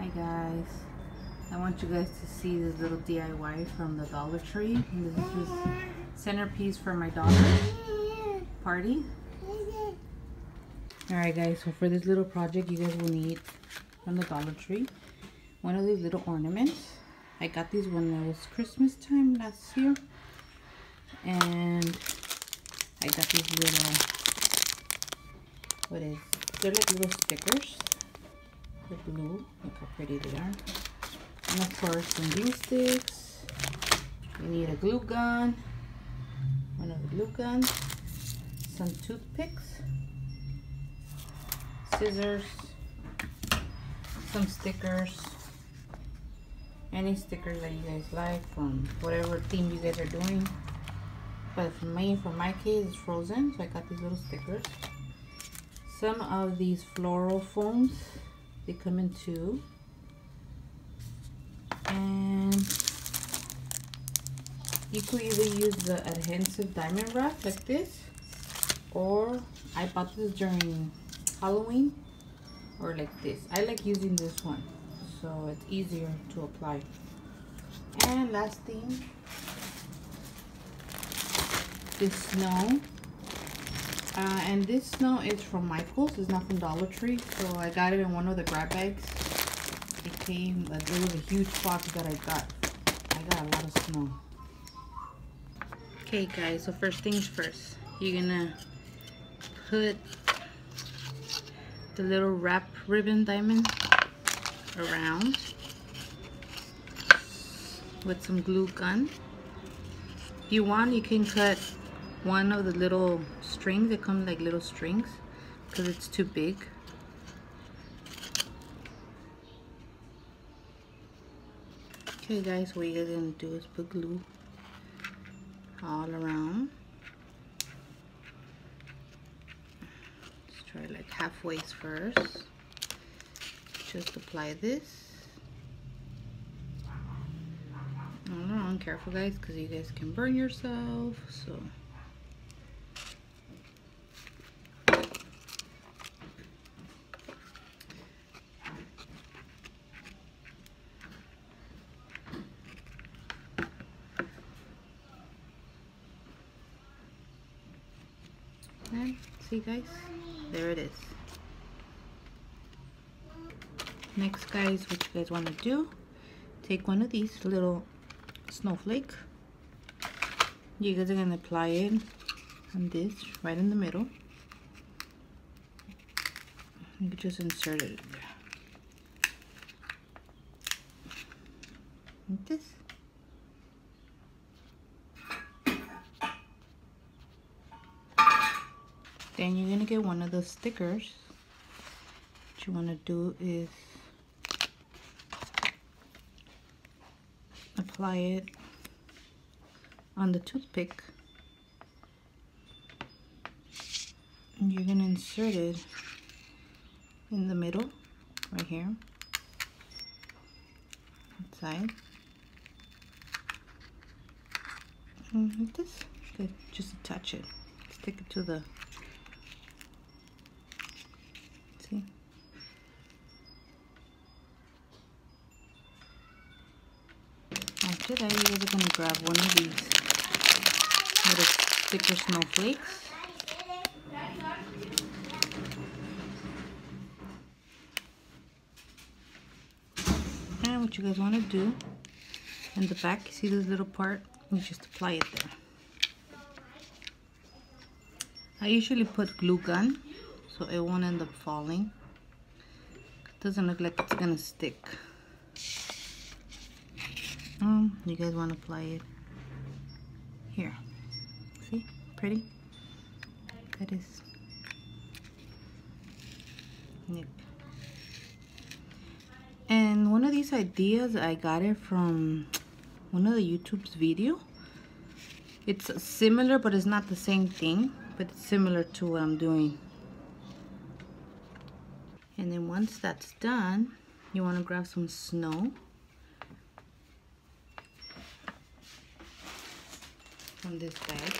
Hi guys. I want you guys to see this little DIY from the Dollar Tree. This is centerpiece for my daughter's party. Alright guys, so for this little project you guys will need from the Dollar Tree one of these little ornaments. I got these when it was Christmas time last year. And I got these little, what is, they're like little stickers. The blue, look how pretty they are. And of course some glue sticks. You need a glue gun, one of the glue guns, some toothpicks, scissors, some stickers, any stickers that you guys like from whatever theme you guys are doing. But for me, for my case, it's frozen, so I got these little stickers. Some of these floral foams they come in two. And you could either use the adhesive diamond wrap like this or I bought this during Halloween or like this. I like using this one so it's easier to apply. And last thing, this snow uh, and this snow is from Michaels. It's not from Dollar Tree. So I got it in one of the grab bags. It came, like, it was a huge box that I got. I got a lot of snow. Okay guys, so first things first. You're gonna put the little wrap ribbon diamond around with some glue gun. If you want, you can cut one of the little strings they come like little strings because it's too big. Okay guys what you're gonna do is put glue all around. Let's try like halfway first. Just apply this. I careful guys because you guys can burn yourself so And see guys, there it is. Next guys, what you guys want to do, take one of these little snowflake. You guys are going to apply it on this, right in the middle. You can just insert it like this. Then you're gonna get one of those stickers. What you wanna do is apply it on the toothpick. And you're gonna insert it in the middle, right here, inside. And mm, like this, okay, just attach it, stick it to the see after that you guys are going to grab one of these little sticker snowflakes. And what you guys want to do in the back you see this little part? You just apply it there. I usually put glue gun so it won't end up falling. It doesn't look like it's gonna stick. Um, you guys want to apply it here. See? Pretty? That is. And one of these ideas, I got it from one of the YouTube's video. It's similar, but it's not the same thing. But it's similar to what I'm doing. And then once that's done, you want to grab some snow. From this bag.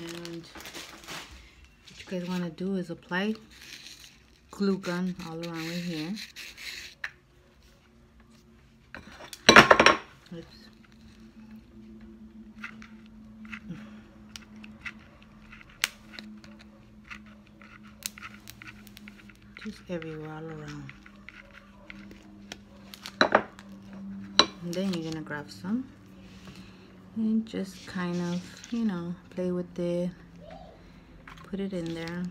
And what you guys want to do is apply glue gun all around right here. Oops. Just everywhere all around. And then you're gonna grab some and just kind of, you know, play with it. Put it in there.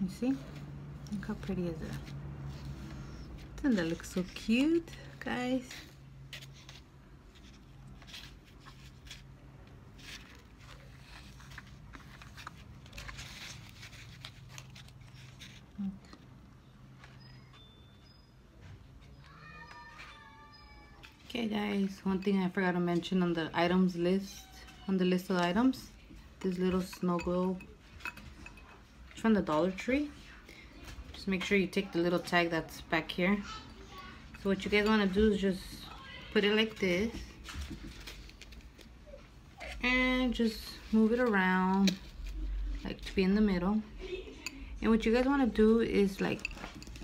You see? Look how pretty is it? Doesn't that look so cute, guys? Okay guys, one thing I forgot to mention on the items list, on the list of items, this little snow globe from the Dollar Tree. Just make sure you take the little tag that's back here. So what you guys want to do is just put it like this. And just move it around, like to be in the middle. And what you guys want to do is like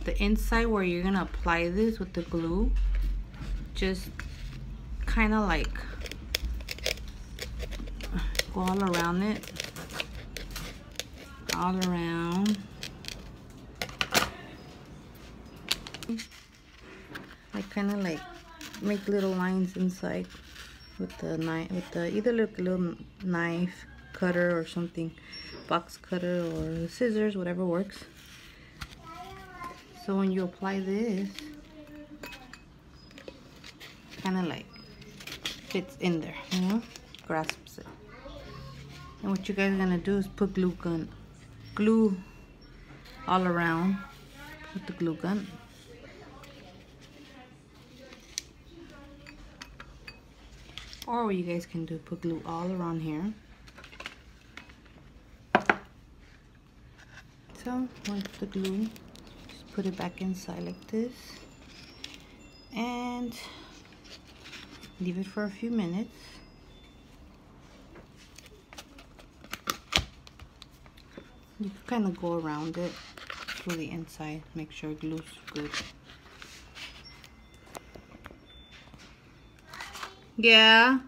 the inside where you're going to apply this with the glue just kind of like go all around it. All around. I kind of like make little lines inside with the knife with the either like a little knife cutter or something box cutter or scissors whatever works. So when you apply this kind of like fits in there, you know, grasps it. And what you guys are gonna do is put glue gun, glue all around with the glue gun. Or what you guys can do, put glue all around here. So once the glue, just put it back inside like this. And leave it for a few minutes. You can kind of go around it through the inside make sure it glue's good. Yeah?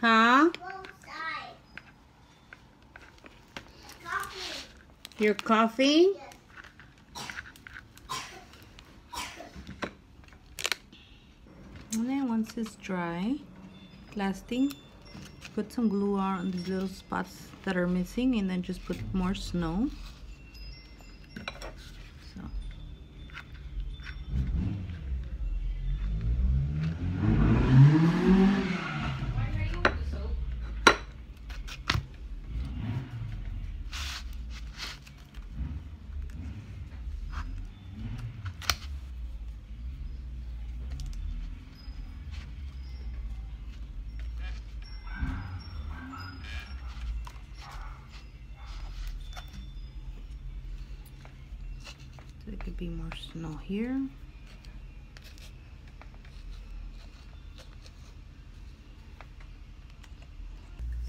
Huh? Your coffee and then once it's dry lasting put some glue on these little spots that are missing and then just put more snow could be more snow here.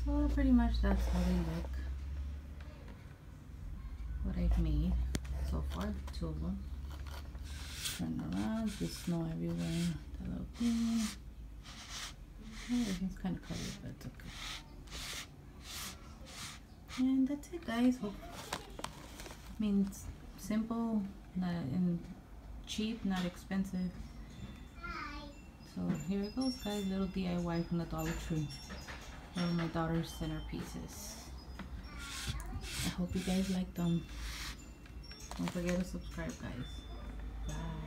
So pretty much that's how they look. What I've made so far, two of them. Turn around, there's snow everywhere. The little pin. Everything's kind of covered, but it's okay. And that's it guys. Hope, I mean, simple, not cheap, not expensive. So here it goes guys, little DIY from the Dollar Tree. One of my daughter's centerpieces. I hope you guys like them. Don't forget to subscribe guys. Bye.